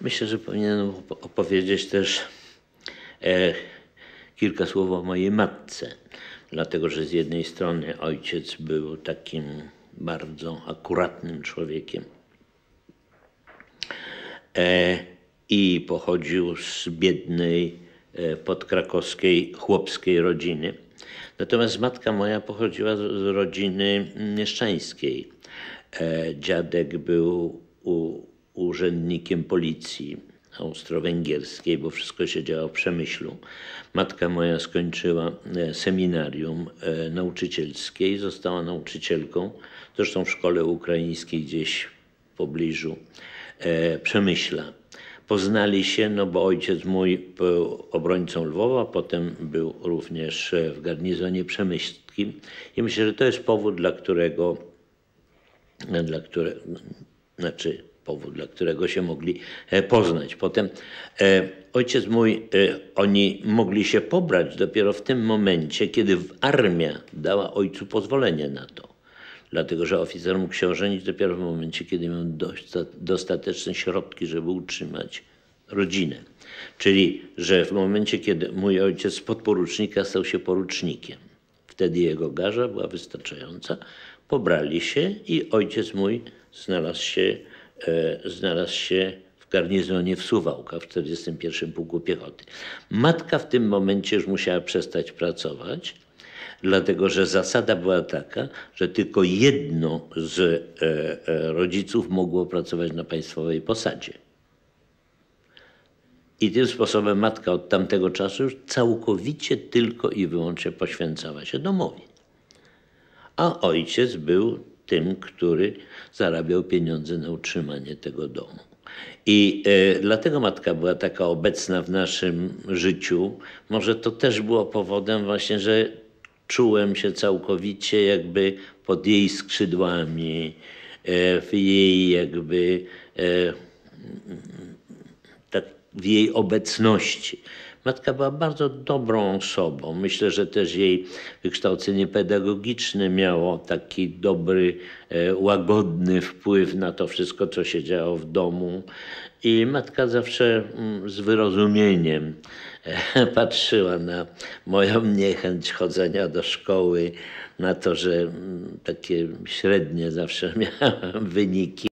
Myślę, że powinienem opowiedzieć też e, kilka słów o mojej matce, dlatego że z jednej strony ojciec był takim bardzo akuratnym człowiekiem e, i pochodził z biednej e, podkrakowskiej chłopskiej rodziny. Natomiast matka moja pochodziła z, z rodziny mieszczańskiej. E, dziadek był u, urzędnikiem policji austro-węgierskiej, bo wszystko się działo w Przemyślu. Matka moja skończyła e, seminarium e, nauczycielskie i została nauczycielką, zresztą w szkole ukraińskiej gdzieś w pobliżu e, Przemyśla. Poznali się, no bo ojciec mój był obrońcą Lwowa, potem był również w garnizonie przemyślskim i myślę, że to jest powód, dla którego, dla którego znaczy powód, dla którego się mogli e, poznać. Potem e, ojciec mój, e, oni mogli się pobrać dopiero w tym momencie, kiedy armia dała ojcu pozwolenie na to. Dlatego, że oficer mógł się ożenić dopiero w momencie, kiedy miał dostateczne środki, żeby utrzymać rodzinę. Czyli, że w momencie, kiedy mój ojciec z podporucznika stał się porucznikiem, wtedy jego garza była wystarczająca, pobrali się i ojciec mój znalazł się znalazł się w garnizonie w Suwałkach w 41 Pułku Piechoty. Matka w tym momencie już musiała przestać pracować, dlatego że zasada była taka, że tylko jedno z e, e, rodziców mogło pracować na państwowej posadzie. I tym sposobem matka od tamtego czasu już całkowicie tylko i wyłącznie poświęcała się domowi. A ojciec był tym, który zarabiał pieniądze na utrzymanie tego domu. I e, dlatego matka była taka obecna w naszym życiu. Może to też było powodem właśnie, że czułem się całkowicie jakby pod jej skrzydłami, e, w jej jakby e, tak, w jej obecności. Matka była bardzo dobrą osobą. Myślę, że też jej wykształcenie pedagogiczne miało taki dobry, e, łagodny wpływ na to wszystko, co się działo w domu. I matka zawsze mm, z wyrozumieniem e, patrzyła na moją niechęć chodzenia do szkoły, na to, że mm, takie średnie zawsze miałem wyniki.